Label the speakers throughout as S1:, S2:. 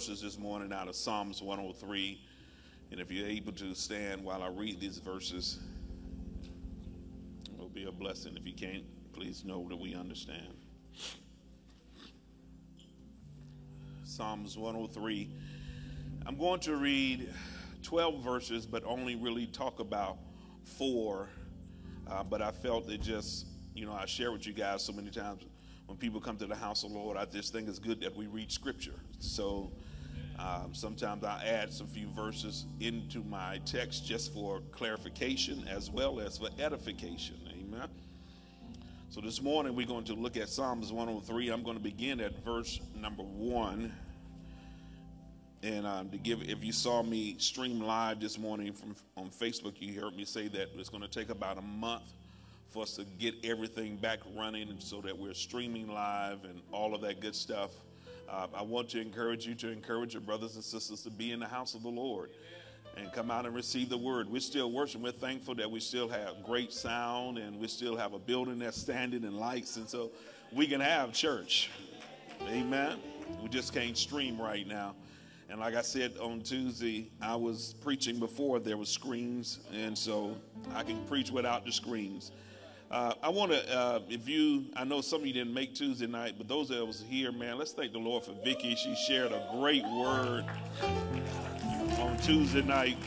S1: verses this morning out of Psalms 103. And if you're able to stand while I read these verses, it will be a blessing. If you can't, please know that we understand. Psalms 103. I'm going to read 12 verses, but only really talk about four. Uh, but I felt it just, you know, I share with you guys so many times when people come to the house of the Lord, I just think it's good that we read scripture. So um, sometimes I add some few verses into my text just for clarification as well as for edification. Amen. So this morning we're going to look at Psalms 103. I'm going to begin at verse number one. And um, to give, if you saw me stream live this morning from on Facebook, you heard me say that it's going to take about a month for us to get everything back running so that we're streaming live and all of that good stuff. Uh, I want to encourage you to encourage your brothers and sisters to be in the house of the Lord and come out and receive the word. We're still worshiping. We're thankful that we still have great sound and we still have a building that's standing and lights. And so we can have church. Amen. We just can't stream right now. And like I said on Tuesday, I was preaching before there was screens, and so I can preach without the screens. Uh, I want to, uh, if you, I know some of you didn't make Tuesday night, but those that was here, man, let's thank the Lord for Vicky. She shared a great word on Tuesday night.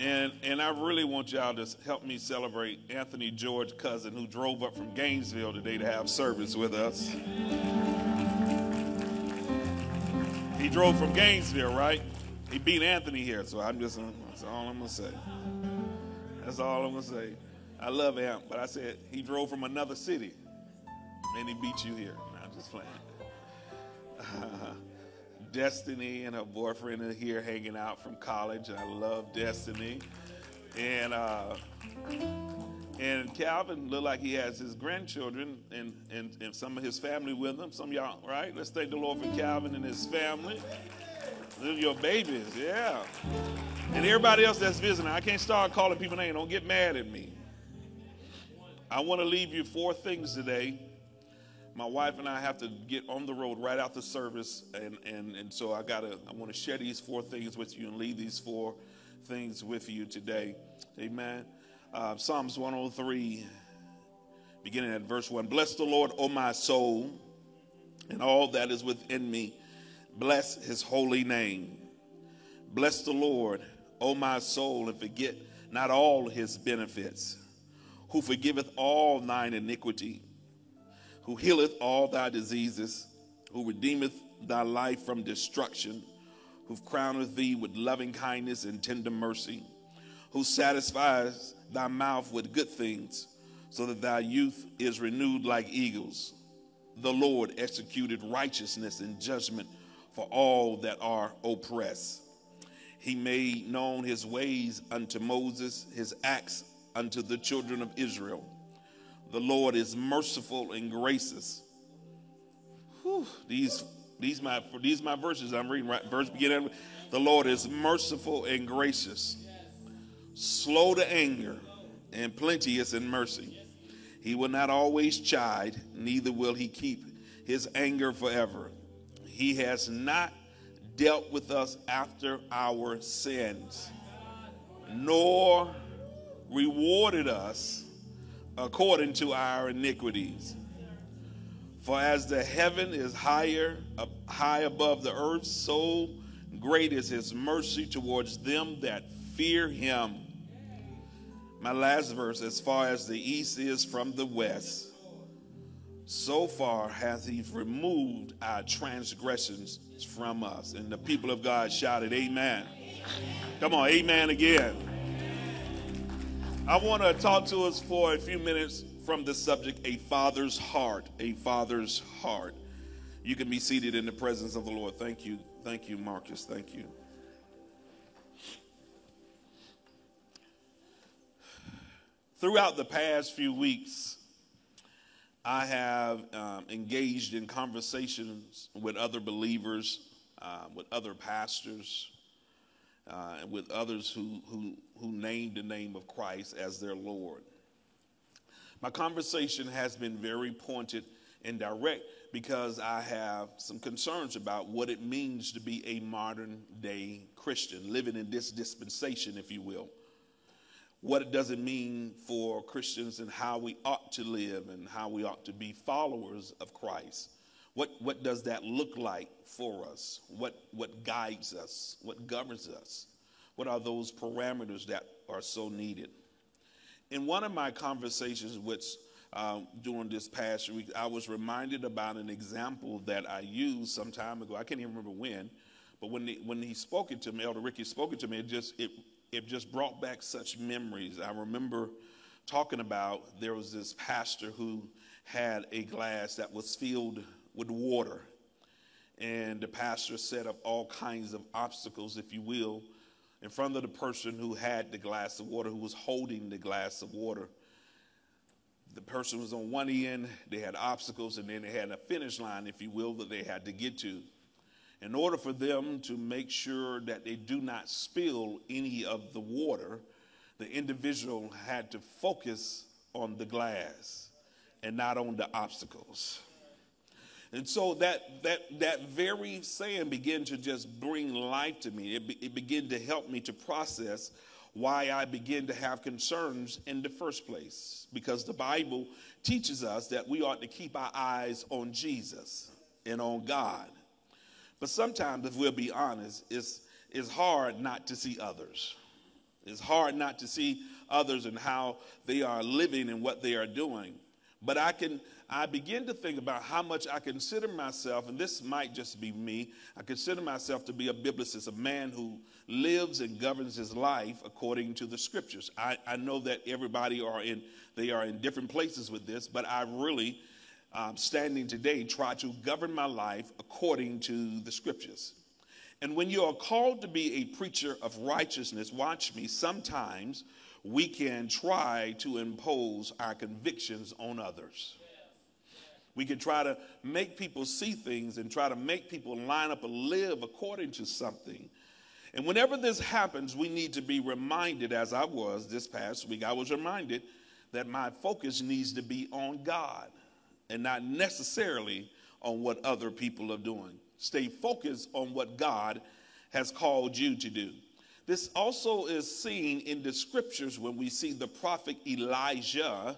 S1: And, and I really want y'all to help me celebrate Anthony George cousin who drove up from Gainesville today to have service with us. He drove from Gainesville, right? He beat Anthony here, so I'm just, that's all I'm going to say. That's all I'm going to say. I love him, but I said he drove from another city and he beat you here. No, I'm just playing. Uh, Destiny and her boyfriend are here hanging out from college. I love Destiny. And uh, and Calvin looked like he has his grandchildren and, and, and some of his family with him. Some y'all, right? Let's thank the Lord for Calvin and his family. They're your babies, yeah. And everybody else that's visiting, I can't start calling people names. Don't get mad at me. I want to leave you four things today. My wife and I have to get on the road right after service, and, and, and so I gotta I want to share these four things with you and leave these four things with you today. Amen. Uh, Psalms 103, beginning at verse 1. Bless the Lord, O my soul, and all that is within me. Bless his holy name. Bless the Lord, O my soul, and forget not all his benefits who forgiveth all thine iniquity, who healeth all thy diseases, who redeemeth thy life from destruction, who crowneth thee with loving kindness and tender mercy, who satisfies thy mouth with good things, so that thy youth is renewed like eagles. The Lord executed righteousness and judgment for all that are oppressed. He made known his ways unto Moses, his acts unto the children of Israel. The Lord is merciful and gracious. Whew, these these my these my verses I'm reading right verse beginning. The Lord is merciful and gracious, slow to anger, and plenteous in mercy. He will not always chide, neither will he keep his anger forever. He has not dealt with us after our sins, nor rewarded us according to our iniquities. For as the heaven is higher, uh, high above the earth, so great is his mercy towards them that fear him. My last verse, as far as the east is from the west, so far hath he removed our transgressions from us. And the people of God shouted, Amen. Come on, amen again. I want to talk to us for a few minutes from the subject a father's heart. A father's heart. You can be seated in the presence of the Lord. Thank you. Thank you, Marcus. Thank you. Throughout the past few weeks, I have um, engaged in conversations with other believers, uh, with other pastors, uh, and with others who, who, who named the name of Christ as their Lord. My conversation has been very pointed and direct because I have some concerns about what it means to be a modern day Christian, living in this dispensation, if you will. What it does it mean for Christians and how we ought to live and how we ought to be followers of Christ? What, what does that look like for us? What, what guides us? What governs us? What are those parameters that are so needed? In one of my conversations with uh, during this past week, I was reminded about an example that I used some time ago. I can't even remember when, but when he, when he spoke it to me, Elder Ricky spoke it to me, it just it it just brought back such memories. I remember talking about there was this pastor who had a glass that was filled with water, and the pastor set up all kinds of obstacles, if you will, in front of the person who had the glass of water, who was holding the glass of water the person was on one end, they had obstacles, and then they had a finish line, if you will, that they had to get to. In order for them to make sure that they do not spill any of the water, the individual had to focus on the glass and not on the obstacles. And so that, that, that very saying began to just bring life to me. It, be, it began to help me to process why I begin to have concerns in the first place. Because the Bible teaches us that we ought to keep our eyes on Jesus and on God. But sometimes, if we'll be honest, it's, it's hard not to see others. It's hard not to see others and how they are living and what they are doing. But I can I begin to think about how much I consider myself, and this might just be me, I consider myself to be a biblicist, a man who lives and governs his life according to the scriptures. I, I know that everybody are in, they are in different places with this, but I really, um, standing today, try to govern my life according to the scriptures. And when you are called to be a preacher of righteousness, watch me, sometimes we can try to impose our convictions on others. We can try to make people see things and try to make people line up and live according to something. And whenever this happens, we need to be reminded, as I was this past week, I was reminded that my focus needs to be on God and not necessarily on what other people are doing. Stay focused on what God has called you to do. This also is seen in the scriptures when we see the prophet Elijah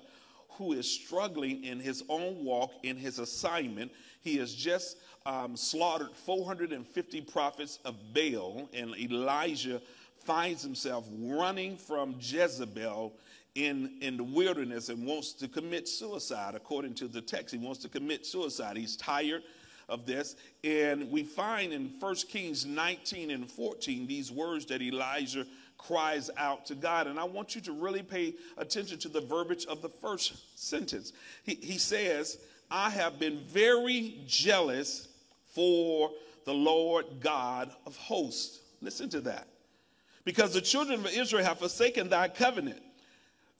S1: who is struggling in his own walk, in his assignment. He has just um, slaughtered 450 prophets of Baal, and Elijah finds himself running from Jezebel in, in the wilderness and wants to commit suicide. According to the text, he wants to commit suicide. He's tired of this. And we find in 1 Kings 19 and 14 these words that Elijah cries out to God. And I want you to really pay attention to the verbiage of the first sentence. He, he says, I have been very jealous for the Lord God of hosts. Listen to that. Because the children of Israel have forsaken thy covenant.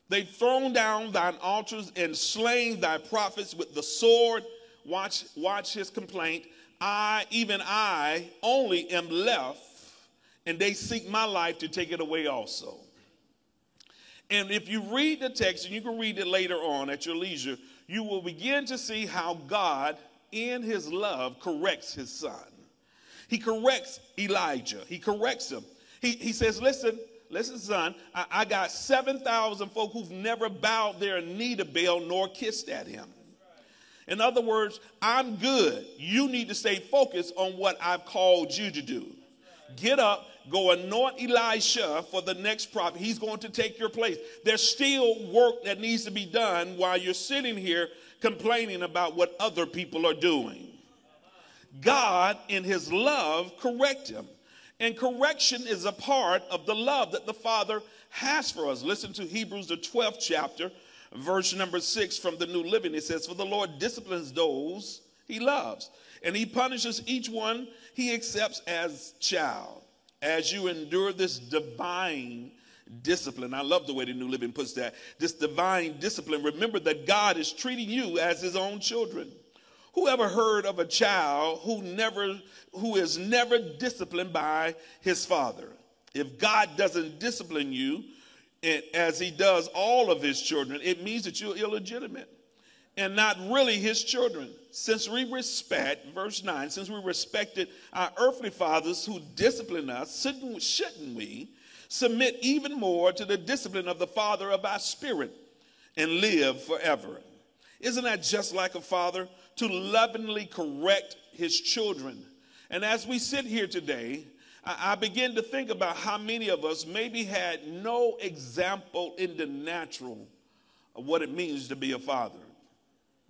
S1: They've thrown down thine altars and slain thy prophets with the sword. Watch, watch his complaint. I, even I, only am left and they seek my life to take it away also. And if you read the text, and you can read it later on at your leisure, you will begin to see how God, in his love, corrects his son. He corrects Elijah, he corrects him. He, he says, Listen, listen, son, I, I got 7,000 folk who've never bowed their knee to Baal nor kissed at him. In other words, I'm good. You need to stay focused on what I've called you to do. Get up, go anoint Elisha for the next prophet. He's going to take your place. There's still work that needs to be done while you're sitting here complaining about what other people are doing. God, in his love, correct him. And correction is a part of the love that the Father has for us. Listen to Hebrews, the 12th chapter, verse number 6 from the New Living. It says, For the Lord disciplines those he loves, and he punishes each one he accepts as child as you endure this divine discipline. I love the way the New Living puts that. This divine discipline. Remember that God is treating you as his own children. Who ever heard of a child who never who is never disciplined by his father? If God doesn't discipline you as he does all of his children, it means that you're illegitimate. and not really his children. Since we respect, verse 9, since we respected our earthly fathers who disciplined us, shouldn't, shouldn't we submit even more to the discipline of the Father of our spirit and live forever? Isn't that just like a father to lovingly correct his children? And as we sit here today, I, I begin to think about how many of us maybe had no example in the natural of what it means to be a father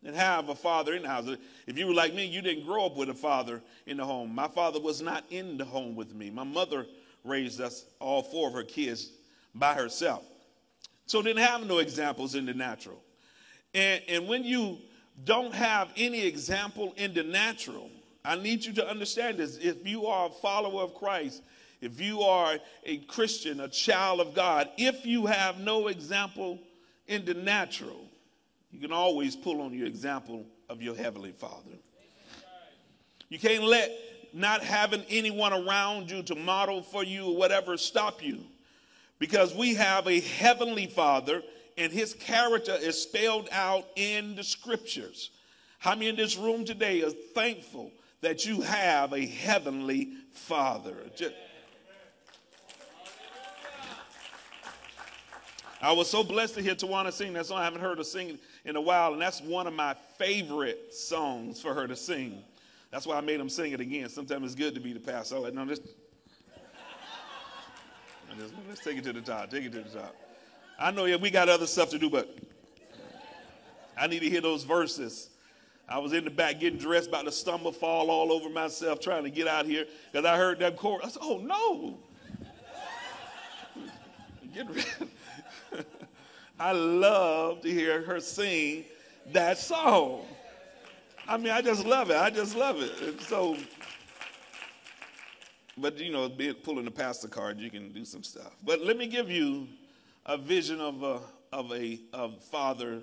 S1: and have a father in the house. If you were like me, you didn't grow up with a father in the home. My father was not in the home with me. My mother raised us, all four of her kids, by herself. So didn't have no examples in the natural. And, and when you don't have any example in the natural, I need you to understand this. If you are a follower of Christ, if you are a Christian, a child of God, if you have no example in the natural, you can always pull on your example of your Heavenly Father. You can't let not having anyone around you to model for you or whatever stop you because we have a Heavenly Father and His character is spelled out in the scriptures. How many in this room today are thankful that you have a Heavenly Father? Just, I was so blessed to hear Tawana sing that song. I haven't heard her sing in a while, and that's one of my favorite songs for her to sing. That's why I made him sing it again. Sometimes it's good to be the pastor. I like, no, just, just let's take it to the top. Take it to the top. I know, yeah, we got other stuff to do, but I need to hear those verses. I was in the back getting dressed, about to stumble, fall all over myself, trying to get out here because I heard that chorus. I said, oh no. Get ready. I love to hear her sing that song. I mean, I just love it. I just love it. And so, but you know, pulling the pastor card, you can do some stuff. But let me give you a vision of a of a of father,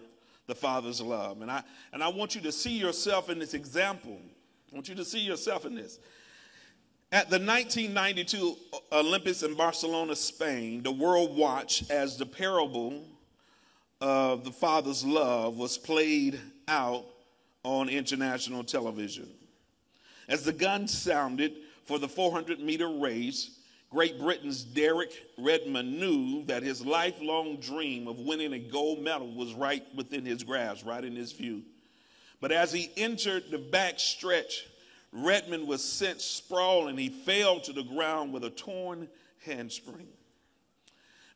S1: the father's love, and I and I want you to see yourself in this example. I want you to see yourself in this. At the 1992 Olympics in Barcelona, Spain, the world watched as the parable of the Father's love was played out on international television. As the gun sounded for the 400 meter race, Great Britain's Derek Redmond knew that his lifelong dream of winning a gold medal was right within his grasp, right in his view. But as he entered the back stretch, Redmond was sent sprawling. He fell to the ground with a torn hamstring.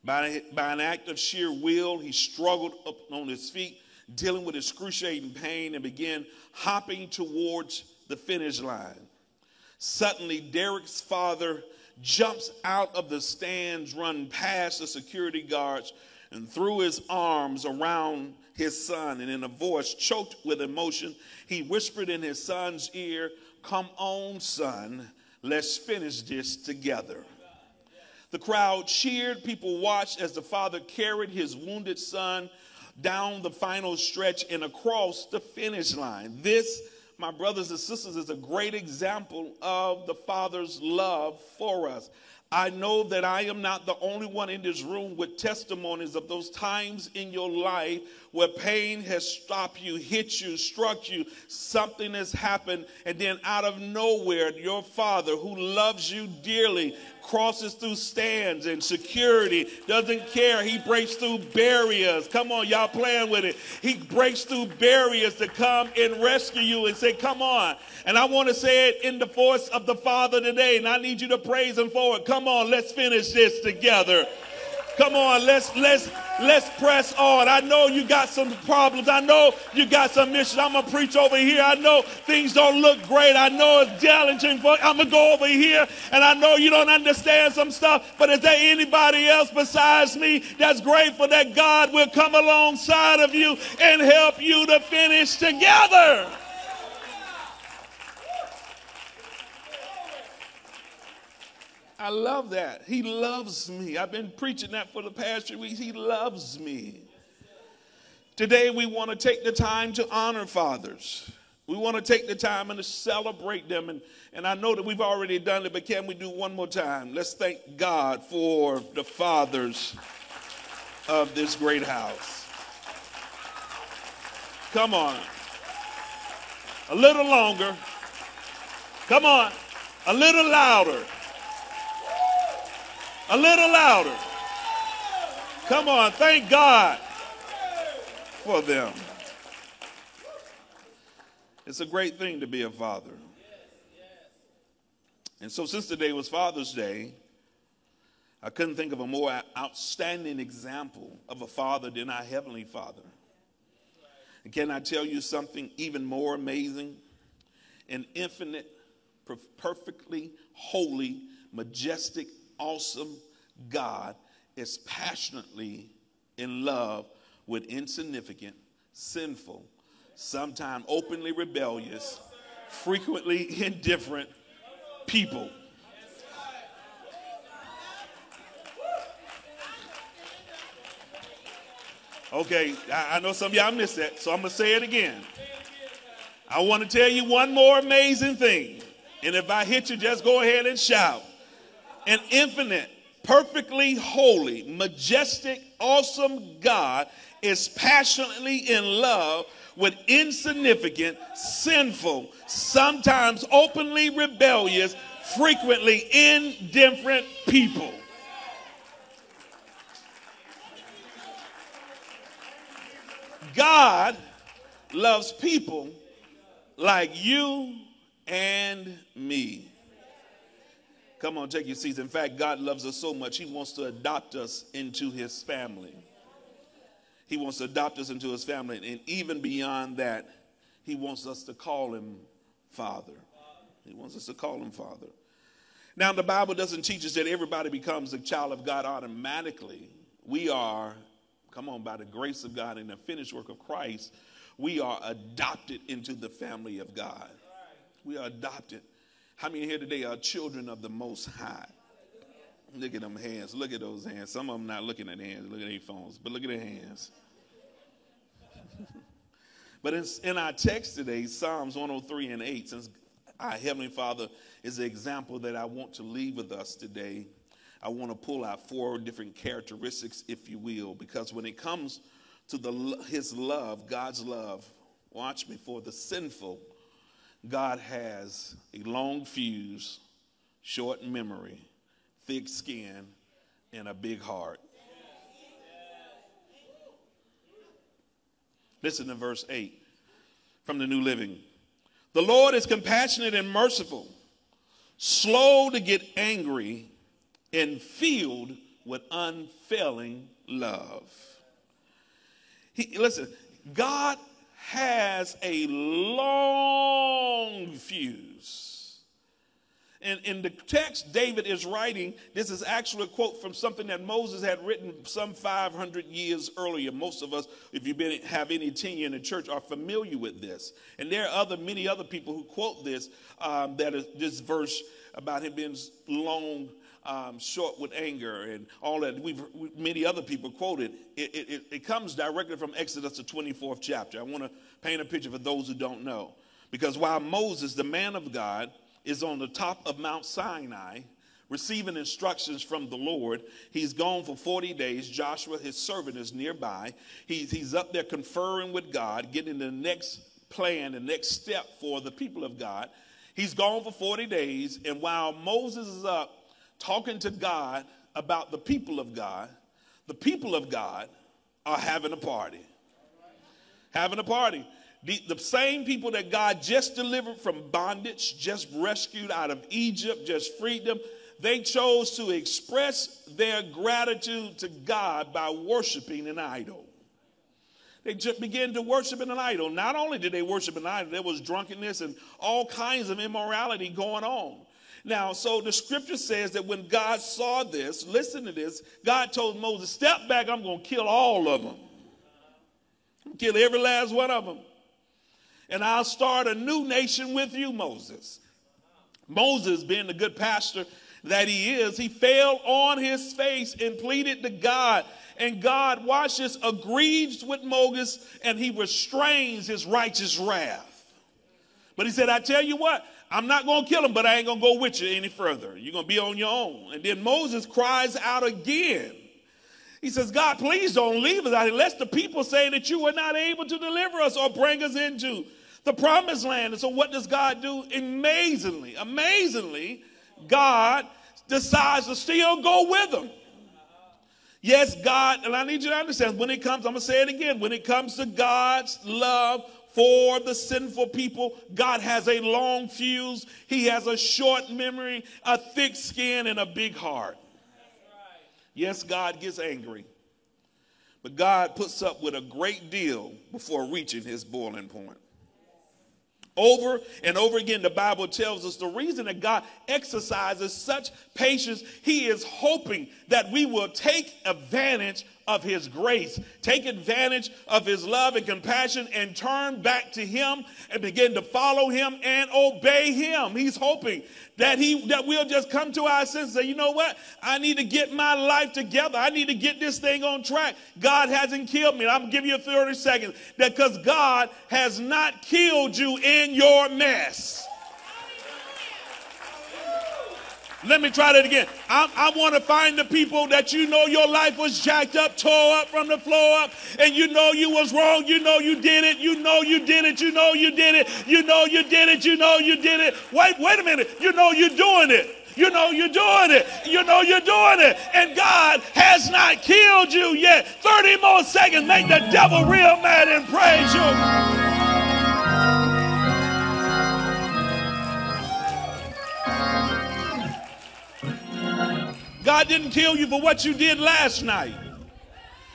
S1: By, by an act of sheer will, he struggled up on his feet, dealing with excruciating pain, and began hopping towards the finish line. Suddenly, Derek's father jumps out of the stands, run past the security guards, and threw his arms around his son. And in a voice choked with emotion, he whispered in his son's ear, Come on, son, let's finish this together. The crowd cheered. People watched as the father carried his wounded son down the final stretch and across the finish line. This, my brothers and sisters, is a great example of the father's love for us. I know that I am not the only one in this room with testimonies of those times in your life where pain has stopped you, hit you, struck you, something has happened, and then out of nowhere, your father who loves you dearly crosses through stands and security, doesn't care. He breaks through barriers. Come on, y'all playing with it. He breaks through barriers to come and rescue you and say, Come on. And I want to say it in the voice of the Father today, and I need you to praise Him for it. Come on, let's finish this together. Come on, let's let's let's press on. I know you got some problems. I know you got some issues. I'm gonna preach over here. I know things don't look great. I know it's challenging. For, I'm gonna go over here, and I know you don't understand some stuff. But is there anybody else besides me that's grateful that God will come alongside of you and help you to finish together? I love that. He loves me. I've been preaching that for the past few weeks. He loves me. Today, we want to take the time to honor fathers. We want to take the time and to celebrate them. And, and I know that we've already done it, but can we do one more time? Let's thank God for the fathers of this great house. Come on. A little longer. Come on. A little louder. A little louder. Come on. Thank God for them. It's a great thing to be a father. And so, since today was Father's Day, I couldn't think of a more outstanding example of a father than our Heavenly Father. And can I tell you something even more amazing? An infinite, perfectly holy, majestic, awesome God is passionately in love with insignificant, sinful, sometimes openly rebellious, frequently indifferent people. Okay, I, know some of y'all missed that, so I'm going to say it again. I want to tell you one more amazing thing. And if I hit you, just go ahead and shout. An infinite, perfectly holy, majestic, awesome God is passionately in love with insignificant, sinful, sometimes openly rebellious, frequently indifferent people. God loves people like you and me. Come on, take your seats. In fact, God loves us so much, He wants to adopt us into His family. He wants to adopt us into His family. And even beyond that, He wants us to call Him Father. He wants us to call Him Father. Now, the Bible doesn't teach us that everybody becomes a child of God automatically. We are come on, by the grace of God and the finished work of Christ, we are adopted into the family of God. We are adopted. How many here today are children of the Most High? Look at them hands. Look at those hands. Some of them not looking at hands. Look at their phones. But look at their hands. but in, in our text today, Psalms 103 and 8, since our Heavenly Father is the example that I want to leave with us today, I want to pull out four different characteristics, if you will, because when it comes to the, his love, God's love, watch me, for the sinful, God has a long fuse, short memory, thick skin, and a big heart. Listen to verse 8 from the New Living. The Lord is compassionate and merciful, slow to get angry and filled with unfailing love. He, listen, God has a long fuse. And in the text David is writing, this is actually a quote from something that Moses had written some 500 years earlier. Most of us, if you been, have any tenure in the church, are familiar with this. And there are other many other people who quote this, um, that is this verse about him being long um, short with anger and all that. We've many other people quoted. It, it, it comes directly from Exodus, the 24th chapter. I want to paint a picture for those who don't know. Because while Moses, the man of God, is on the top of Mount Sinai, receiving instructions from the Lord. He's gone for 40 days. Joshua, his servant, is nearby. He's, he's up there conferring with God, getting the next plan, the next step for the people of God. He's gone for 40 days, and while Moses is up talking to God about the people of God, the people of God are having a party. Having a party. The, the, same people that God just delivered from bondage, just rescued out of Egypt, just freed them, they chose to express their gratitude to God by worshiping an idol. They just began to worship an idol. Not only did they worship an idol, there was drunkenness and all kinds of immorality going on. Now, so the scripture says that when God saw this, listen to this, God told Moses, Step back, I'm going to kill all of them. Kill every last one of them. And I'll start a new nation with you, Moses. Moses, being the good pastor that he is, he fell on his face and pleaded to God. And God, watch this, agrees with Moses and he restrains his righteous wrath. But he said, I tell you what, I'm not going to kill him, but I ain't going to go with you any further. You're going to be on your own. And then Moses cries out again. He says, God, please don't leave us out here, lest the people say that you were not able to deliver us or bring us into the promised land. And so, what does God do? Amazingly, amazingly, God decides to still go with them. Yes, God, and I need you to understand when it comes, I'm going to say it again, when it comes to God's love for the sinful people, God has a long fuse, He has a short memory, a thick skin, and a big heart. Yes, God gets angry, but God puts up with a great deal before reaching His boiling point. Over and over again, the Bible tells us the reason that God exercises such patience, He is hoping that we will take advantage of His grace, take advantage of His love and compassion, and turn back to Him and begin to follow Him and obey Him. He's hoping that He that we'll just come to our senses and say, you know what? I need to get my life together. I need to get this thing on track. God hasn't killed me. I'm give you 30 seconds. That because God has not killed you in your mess. Let me try that again. I, I want to find the people that you know your life was jacked up, tore up from the floor up, and you know you was wrong. You know you did it. You know you did it. You know you did it. You know you did it. You know you did it. Wait, wait a minute. You know you're doing it. You know you're doing it. You know you're doing it. And God has not killed you yet. 30 more seconds. Make the devil real mad and praise you. God didn't kill you for what you did last night.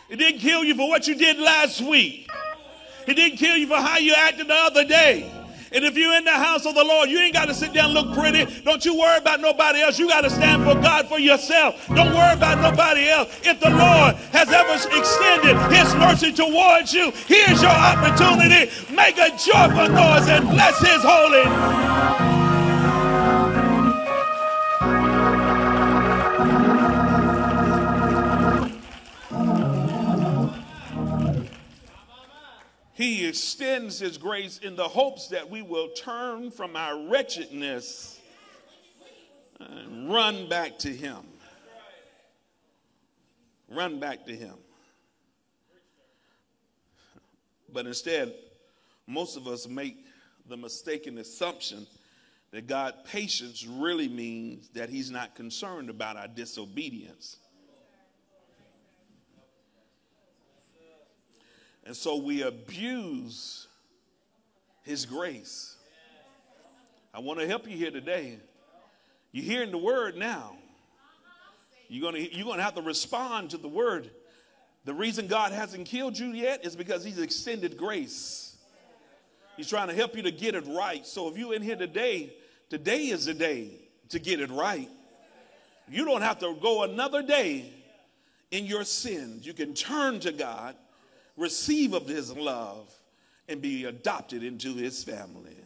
S1: He didn't kill you for what you did last week. He didn't kill you for how you acted the other day. And if you're in the house of the Lord, you ain't got to sit down and look pretty. Don't you worry about nobody else. You got to stand for God for yourself. Don't worry about nobody else. If the Lord has ever extended his mercy towards you, here's your opportunity. Make a joyful noise and bless his holy extends His grace in the hopes that we will turn from our wretchedness and run back to Him. Run back to Him. But instead, most of us make the mistaken assumption that God's patience really means that He's not concerned about our disobedience. And so we abuse his grace. I want to help you here today. You're hearing the word now. You're going to, you're going to have to respond to the word. The reason God hasn't killed you yet is because he's extended grace. He's trying to help you to get it right. So if you're in here today, today is the day to get it right. You don't have to go another day in your sins. You can turn to God receive of his love and be adopted into his family.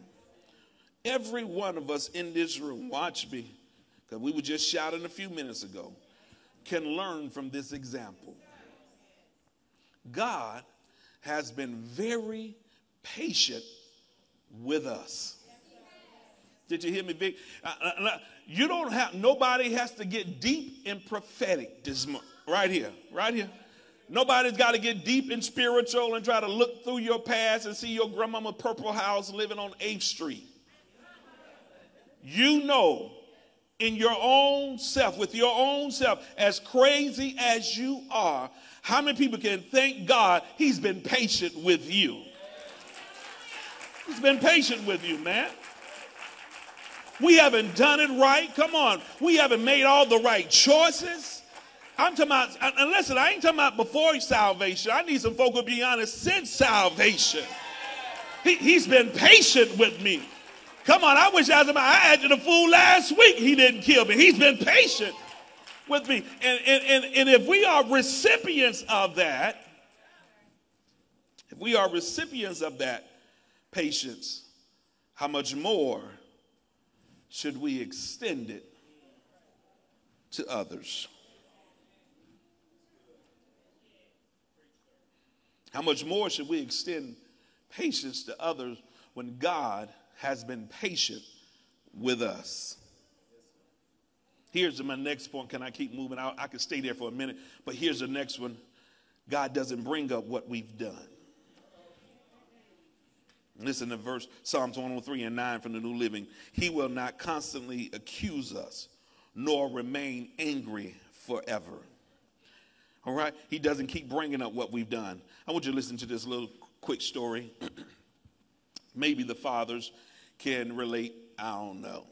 S1: Every one of us in this room, watch me, because we were just shouting a few minutes ago, can learn from this example. God has been very patient with us. Did you hear me, Vic? Uh, uh, uh you don't have, nobody has to get deep and prophetic this month. Right here, right here. Nobody's got to get deep and spiritual and try to look through your past and see your grandmama purple house living on 8th Street. You know in your own self, with your own self, as crazy as you are, how many people can thank God he's been patient with you? He's been patient with you, man. We haven't done it right. Come on. We haven't made all the right choices. I'm talking about, and listen, I ain't talking about before salvation. I need some folk to be honest since salvation. He, he's been patient with me. Come on, I wish I was I acted a fool last week. He didn't kill me. He's been patient with me. And, and, and, and if we are recipients of that, if we are recipients of that patience, how much more should we extend it to others? How much more should we extend patience to others when God has been patient with us? Here's my next point. Can I keep moving? I, I can stay there for a minute, but here's the next one. God doesn't bring up what we've done. Listen to verse Psalms 103 and 9 from the New Living. He will not constantly accuse us, nor remain angry forever. All right? He doesn't keep bringing up what we've done. I want you to listen to this little quick story. Maybe the fathers can relate. I don't know.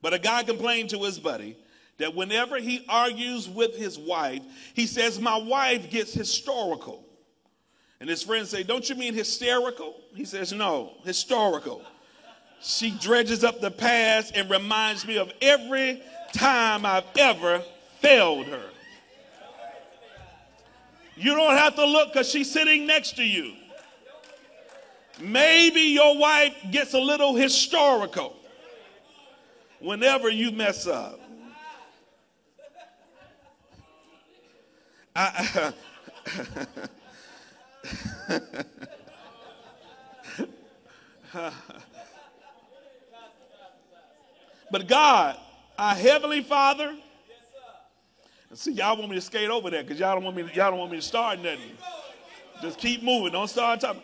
S1: But a guy complained to his buddy that whenever he argues with his wife, he says, My wife gets historical. And his friends say, Don't you mean hysterical? He says, No, historical. She dredges up the past and reminds me of every time I've ever failed her. You don't have to look because she's sitting next to you. Maybe your wife gets a little historical whenever you mess up. I, but God, our heavenly Father, see, y'all want me to skate over there because y'all don't want me. Y'all don't want me to start nothing. Just keep moving. Don't start talking.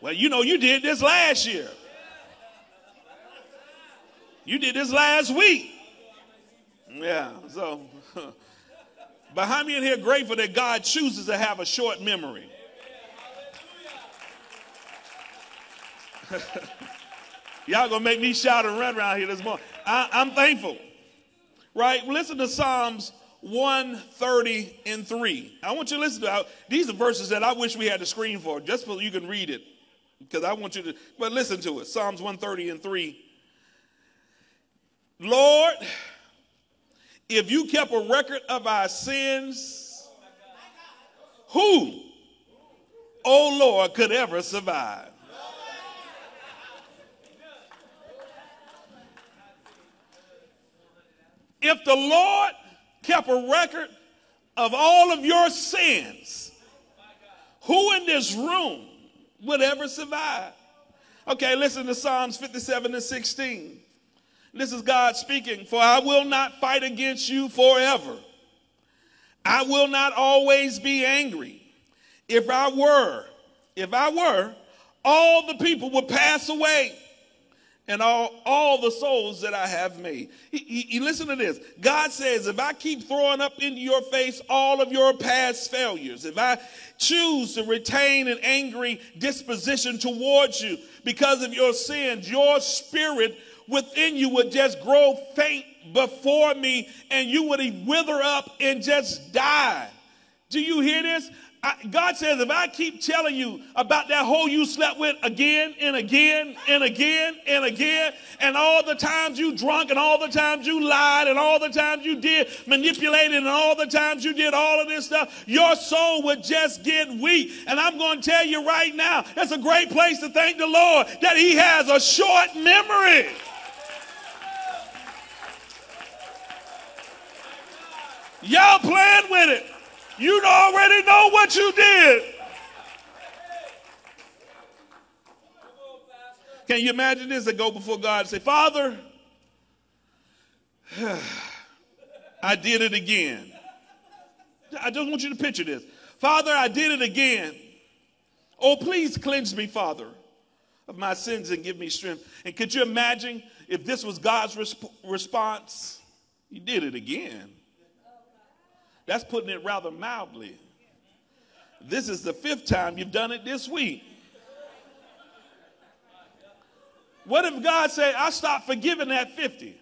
S1: Well, you know, you did this last year. You did this last week. Yeah. So, but how many in here grateful that God chooses to have a short memory? Y'all gonna make me shout and run around here this morning. I, I'm thankful. Right? Listen to Psalms 130 and 3. I want you to listen to these are verses that I wish we had the screen for, just so you can read it. Because I want you to, but listen to it. Psalms 130 and 3. Lord, if you kept a record of our sins, who, oh Lord, could ever survive? If the Lord kept a record of all of your sins, who in this room would ever survive? Okay, listen to Psalms 57 and 16. This is God speaking. For I will not fight against you forever. I will not always be angry. If I were, if I were, all the people would pass away and all, all the souls that I have made. He, he, he, listen to this. God says, if I keep throwing up into your face all of your past failures, if I choose to retain an angry disposition towards you because of your sins, your spirit within you would just grow faint before me and you would wither up and just die. Do you hear this? I, God says, if I keep telling you about that hole you slept with again and again and again and again, and all the times you drunk and all the times you lied and all the times you did manipulated and all the times you did all of this stuff, your soul would just get weak. And I'm going to tell you right now, it's a great place to thank the Lord that He has a short memory. Y'all playing with it. You already know what you did. Can you imagine this and go before God and say, Father, I did it again. I just want you to picture this. Father, I did it again. Oh, please cleanse me, Father, of my sins and give me strength. And could you imagine if this was God's resp- response? He did it again. That's putting it rather mildly. This is the fifth time you've done it this week. What if God said, I stopped forgiving that 50?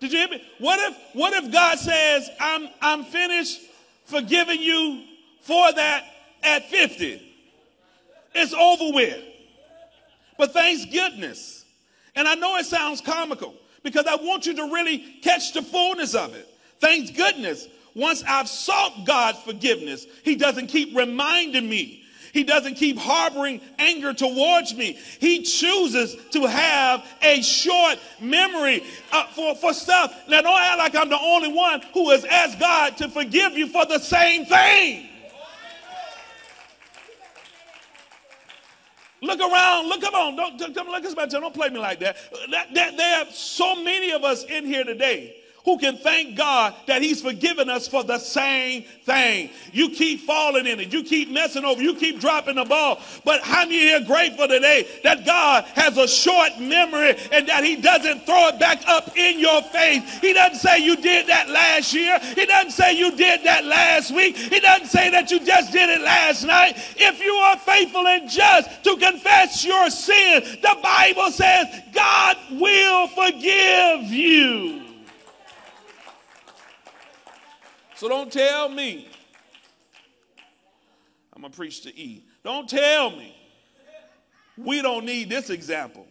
S1: Did you hear me? What if, what if God says, I'm, I'm finished forgiving you for that at 50? It's over with. But thanks goodness. And I know it sounds comical, because I want you to really catch the fullness of it. Thank goodness, once I've sought God's forgiveness, He doesn't keep reminding me. He doesn't keep harboring anger towards me. He chooses to have a short memory uh, for, for stuff. Now, don't act like I'm the only one who has asked God to forgive you for the same thing. Look around. Look, come on. Don't, come look at somebody. Don't play me like that. that, that there are so many of us in here today who can thank God that He's forgiven us for the same thing. You keep falling in it. You keep messing over. You keep dropping the ball. But how many here grateful today that God has a short memory and that He doesn't throw it back up in your face? He doesn't say you did that last year. He doesn't say you did that last week. He doesn't say that you just did it last night. If you are faithful and just to confess your sin, the Bible says God will forgive you. So don't tell me. I'm going to preach to E. Don't tell me we don't need this example.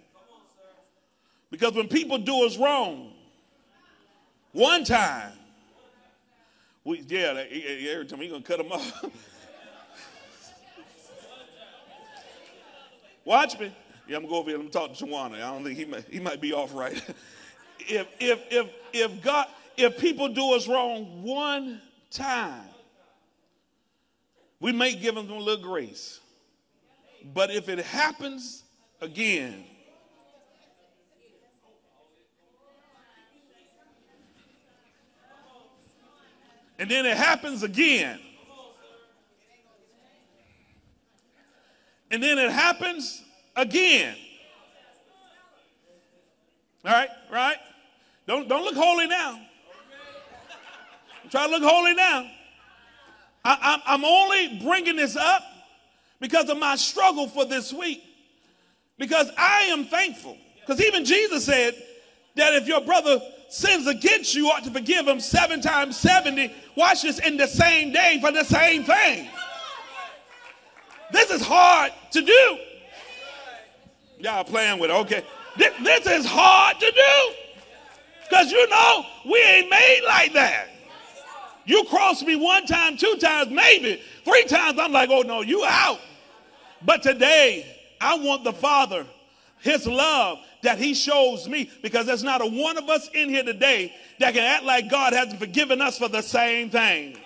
S1: Because when people do us wrong, one time, we, yeah, every time we going to cut them off. Watch me. Yeah, I'm going to go over here and talk to Shawana. I don't think he might, he might be off right. if, if, if, if God, if people do us wrong one time, we may give them a little grace. But if it happens again, and then it happens again, and then it happens again. All right, right? Don't, don't look holy now. Try to look holy now. I, am only bringing this up because of my struggle for this week. Because I am thankful. Because even Jesus said that if your brother sins against you, you ought to forgive him seven times 70. Watch this in the same day for the same thing. This is hard to do. Y'all playing with it. Okay. This, this is hard to do. Because you know, we ain't made like that. You cross me one time, two times, maybe three times. I'm like, oh no, you out. But today, I want the Father, His love that He shows me, because there's not a one of us in here today that can act like God hasn't forgiven us for the same thing.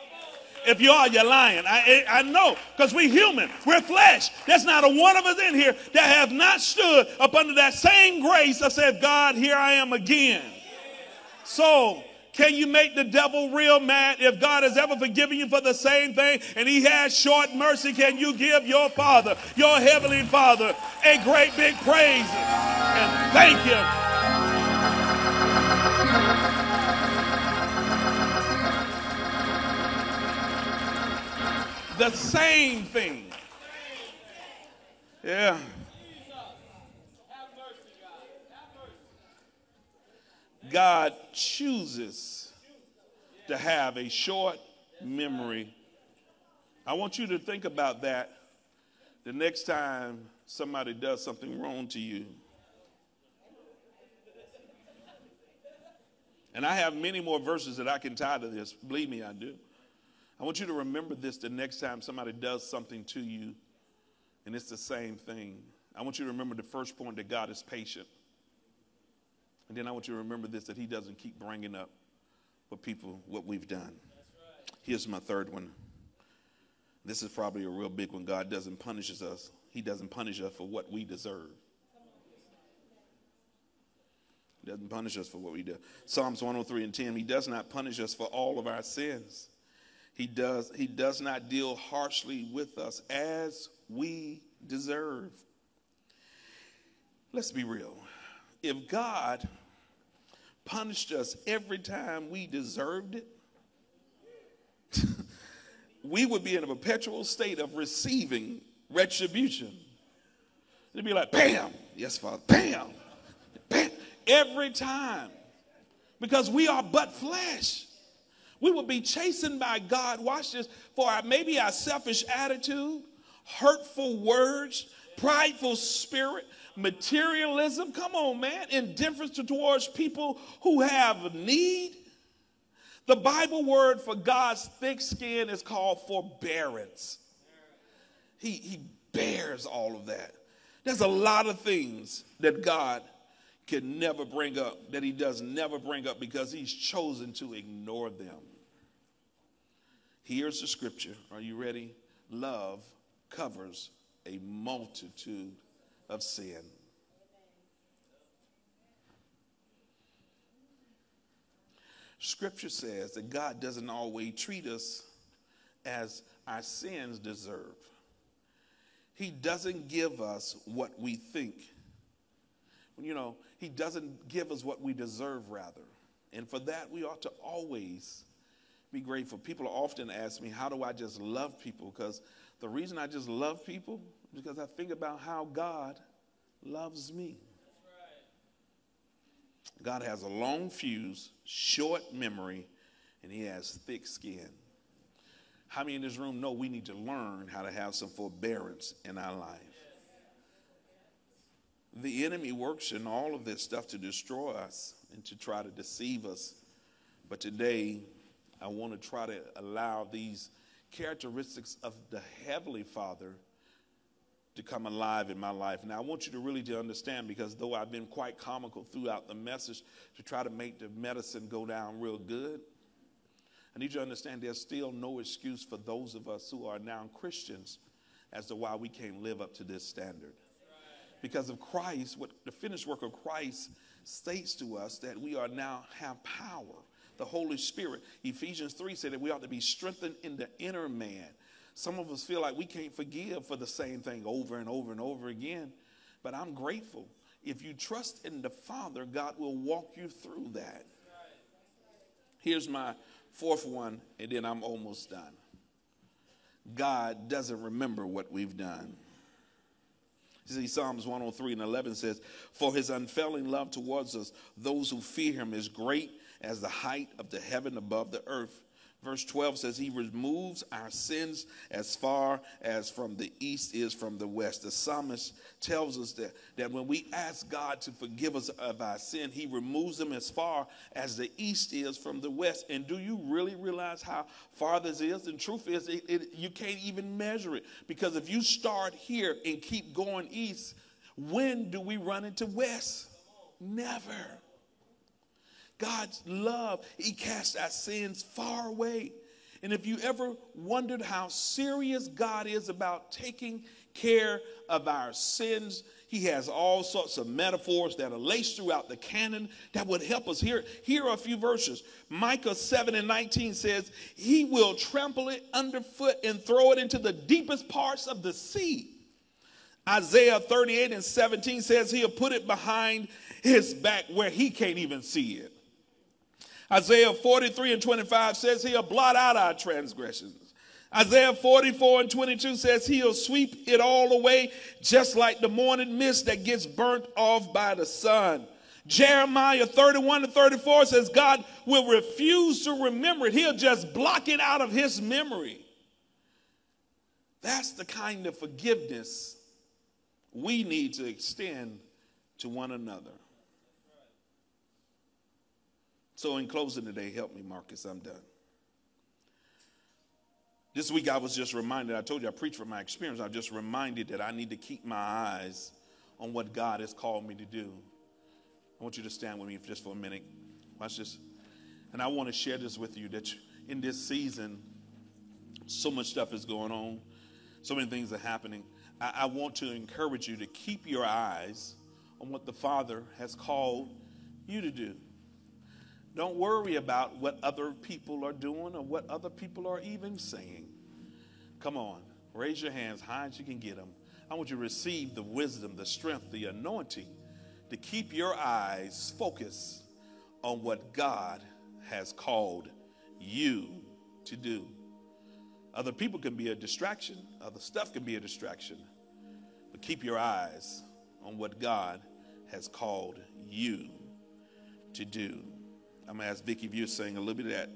S1: If you are, you're lying. I, I know, because we're human. We're flesh. There's not a one of us in here that have not stood up under that same grace I said, God, here I am again. So can you make the devil real mad? If God has ever forgiven you for the same thing and he has short mercy, can you give your Father, your Heavenly Father, a great big praise and thank Him? The same thing. Yeah. God chooses to have a short memory. I want you to think about that the next time somebody does something wrong to you. And I have many more verses that I can tie to this. Believe me, I do. I want you to remember this the next time somebody does something to you and it's the same thing. I want you to remember the first point that God is patient. And then I want you to remember this that He doesn't keep bringing up for people what we've done. Right. Here's my third one. This is probably a real big one. God doesn't punish us. He doesn't punish us for what we deserve. He doesn't punish us for what we do. Psalms 103 and 10, he does not punish us for all of our sins. He does, he does not deal harshly with us as we deserve. Let's be real. If God punished us every time we deserved it, we would be in a perpetual state of receiving retribution. It'd be like, bam, yes, Father, bam, bam, every time. Because we are but flesh. We would be chastened by God, watch this, for our, maybe our selfish attitude, hurtful words, prideful spirit, materialism. Come on, man. Indifference towards people who have need. The Bible word for God's thick skin is called forbearance. He, he bears all of that. There's a lot of things that God can never bring up, that He does never bring up because He's chosen to ignore them. Here's the scripture. Are you ready? Love covers a multitude of sin. Scripture says that God doesn't always treat us as our sins deserve. He doesn't give us what we think. You know, He doesn't give us what we deserve, rather. And for that, we ought to always be grateful. People often ask me, How do I just love people? Because the reason I just love people because I think about how God loves me. God has a long fuse, short memory, and he has thick skin. How many in this room know we need to learn how to have some forbearance in our life? The enemy works in all of this stuff to destroy us and to try to deceive us. But today, I want to try to allow these characteristics of the Heavenly Father to come alive in my life. Now, I want you to really to understand because though I've been quite comical throughout the message to try to make the medicine go down real good, I need you to understand there's still no excuse for those of us who are now Christians as to why we can't live up to this standard. Because of Christ, what the finished work of Christ states to us that we are now have power. The Holy Spirit. Ephesians 3 said that we ought to be strengthened in the inner man some of us feel like we can't forgive for the same thing over and over and over again. But I'm grateful. If you trust in the Father, God will walk you through that. Here's my fourth one, and then I'm almost done. God doesn't remember what we've done. See, Psalms 103 and 11 says, For his unfailing love towards us, those who fear him, is great as the height of the heaven above the earth. Verse 12 says, He removes our sins as far as from the east is from the west. The psalmist tells us that, that when we ask God to forgive us of our sin, He removes them as far as the east is from the west. And do you really realize how far this is? And truth is, it, it, you can't even measure it. Because if you start here and keep going east, when do we run into west? Never. God's love, He casts our sins far away. And if you ever wondered how serious God is about taking care of our sins, He has all sorts of metaphors that are laced throughout the canon that would help us. Here, here are a few verses. Micah 7 and 19 says, He will trample it underfoot and throw it into the deepest parts of the sea. Isaiah 38 and 17 says, He'll put it behind his back where he can't even see it. Isaiah 43 and 25 says he'll blot out our transgressions. Isaiah 44 and 22 says he'll sweep it all away just like the morning mist that gets burnt off by the sun. Jeremiah 31 and 34 says God will refuse to remember it. He'll just block it out of his memory. That's the kind of forgiveness we need to extend to one another. So, in closing today, help me, Marcus. I'm done. This week, I was just reminded, I told you I preach from my experience. I just reminded that I need to keep my eyes on what God has called me to do. I want you to stand with me just for a minute. Watch this. And I want to share this with you that in this season, so much stuff is going on, so many things are happening. I, I want to encourage you to keep your eyes on what the Father has called you to do. Don't worry about what other people are doing or what other people are even saying. Come on, raise your hands high as you can get them. I want you to receive the wisdom, the strength, the anointing to keep your eyes focused on what God has called you to do. Other people can be a distraction, other stuff can be a distraction, but keep your eyes on what God has called you to do. I'm going to ask Vicki if you sing a little bit of that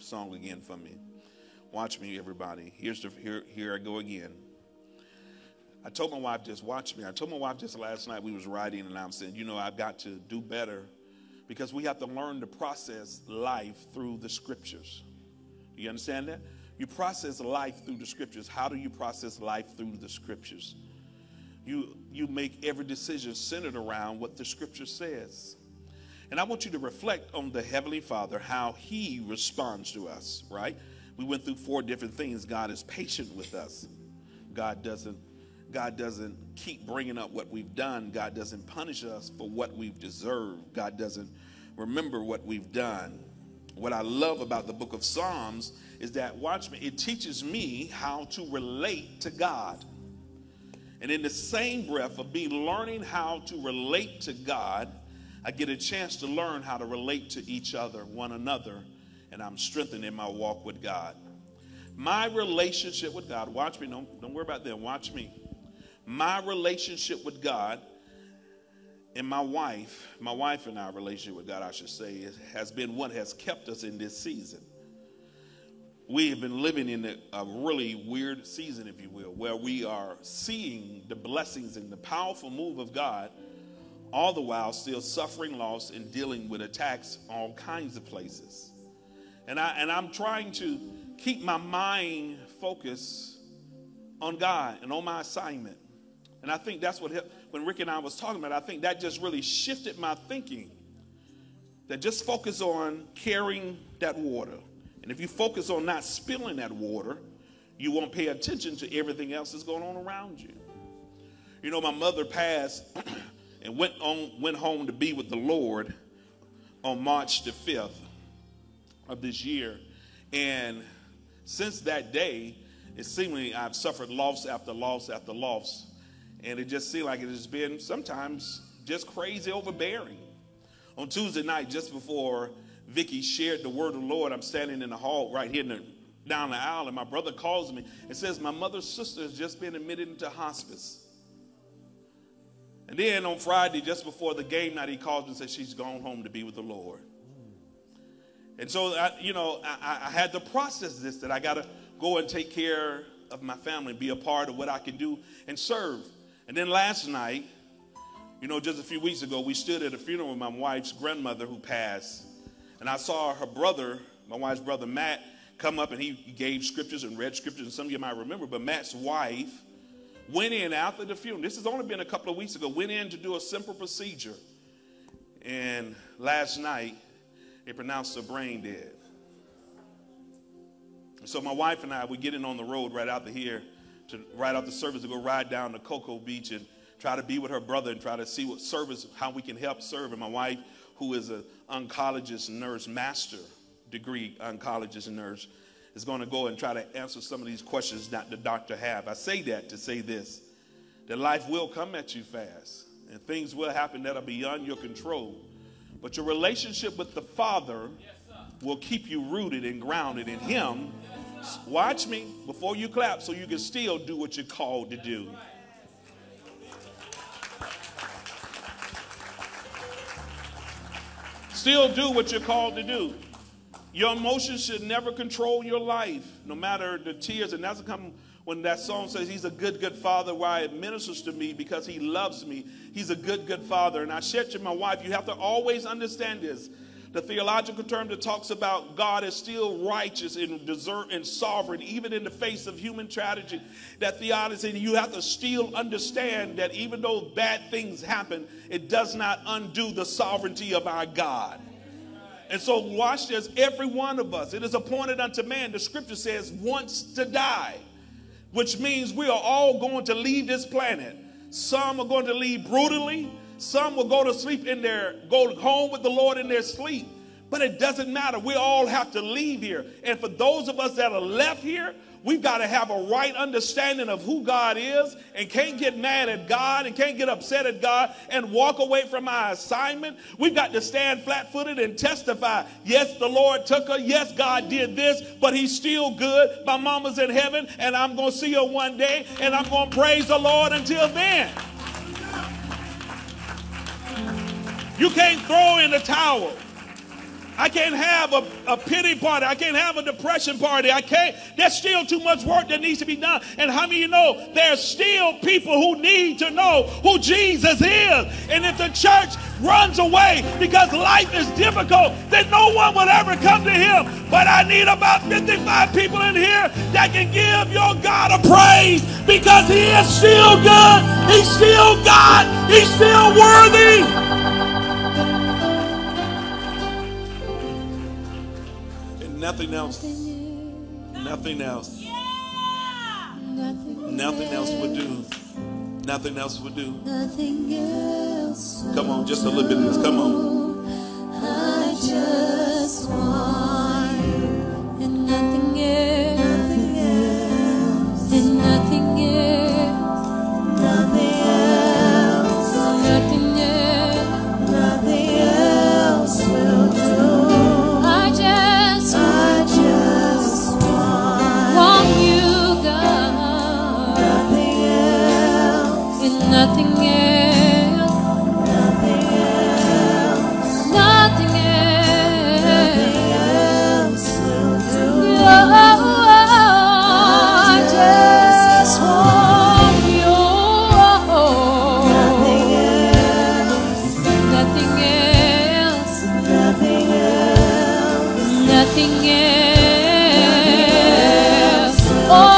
S1: song again for me. Watch me, everybody. Here's the, here, here I go again. I told my wife just watch me. I told my wife just last night we was writing and I'm saying, you know, I've got to do better because we have to learn to process life through the scriptures. Do you understand that? You process life through the scriptures. How do you process life through the scriptures? You you make every decision centered around what the scripture says. And I want you to reflect on the Heavenly Father, how He responds to us, right? We went through four different things. God is patient with us. God doesn't God doesn't keep bringing up what we've done. God doesn't punish us for what we've deserved. God doesn't remember what we've done. What I love about the book of Psalms is that, watch me, it teaches me how to relate to God. And in the same breath of me learning how to relate to God, I get a chance to learn how to relate to each other, one another, and I'm strengthening my walk with God. My relationship with God, watch me, don't, don't worry about that, watch me. My relationship with God and my wife, my wife and our relationship with God, I should say, has been what has kept us in this season. We have been living in a, a really weird season, if you will, where we are seeing the blessings and the powerful move of God, all the while still suffering loss and dealing with attacks all kinds of places. And, I, and I'm trying to keep my mind focused on God and on my assignment. And I think that's what when Rick and I was talking about, I think that just really shifted my thinking. That just focus on carrying that water. And if you focus on not spilling that water, you won't pay attention to everything else that's going on around you. You know, my mother passed and went on went home to be with the Lord on March the 5th of this year. And since that day, it seemingly I've suffered loss after loss after loss and it just seemed like it has been sometimes just crazy overbearing. On Tuesday night, just before Vicky shared the word of the Lord, I'm standing in the hall right here the, down the aisle, and my brother calls me and says, My mother's sister has just been admitted into hospice. And then on Friday, just before the game night, he calls and says she's gone home to be with the Lord. And so, I, you know, I, I had to process this that I got to go and take care of my family, be a part of what I can do and serve. And then last night, you know, just a few weeks ago, we stood at a funeral with my wife's grandmother who passed. And I saw her brother, my wife's brother Matt, come up and he gave scriptures and read scriptures. And some of you might remember, but Matt's wife went in after the funeral. This has only been a couple of weeks ago, went in to do a simple procedure. And last night, they pronounced her brain dead. So my wife and I, we getting on the road right out of here to ride out the service to go ride down to Cocoa Beach and try to be with her brother and try to see what service, how we can help serve. And my wife, who is an oncologist nurse, master degree oncologist nurse, is going to go and try to answer some of these questions that the doctor have. I say that to say this, that life will come at you fast and things will happen that are beyond your control. But your relationship with the Father will keep you rooted and grounded in Him Watch me before you clap so you can still do what you're called to do. Still do what you're called to do. Your emotions should never control your life, no matter the tears. And that's come when that song says, He's a good, good father, why it ministers to me because He loves me. He's a good, good father. And I shared to my wife, you have to always understand this the theological term that talks about God is still righteous and deserve and sovereign, even in the face of human tragedy. That theology, you have to still understand that even though bad things happen, it does not undo the sovereignty of our God. And so, watch this every one of us, it is appointed unto man, the scripture says, once to die, which means we are all going to leave this planet. Some are going to leave brutally, some will go to sleep in their, go home with the Lord in their sleep. But it doesn't matter. We all have to leave here. And for those of us that are left here, we've got to have a right understanding of who God is and can't get mad at God and can't get upset at God and walk away from our assignment. We've got to stand flat footed and testify. Yes, the Lord took her. Yes, God did this, but He's still good. My mama's in heaven and I'm going to see her one day and I'm going to praise the Lord until then. You can't throw in the towel. I can't have a, a pity party. I can't have a depression party. I can't. There's still too much work that needs to be done. And how many you know there's still people who need to know who Jesus is? And if the church runs away because life is difficult, then no one will ever come to him. But I need about 55 people in here that can give your God a praise because he is still good. He's still God. He's still worthy. Nothing else. Nothing else. Nothing else would do. Nothing else would do.
S2: Nothing else.
S1: Come on, just a little bit of this. Come on.
S2: I just want you and nothing else. Nothing else. And nothing else. Nothing else. Nothing else. Nothing else. Nothing else. Nothing else. Nothing else. Nothing else. Oh, oh, oh, oh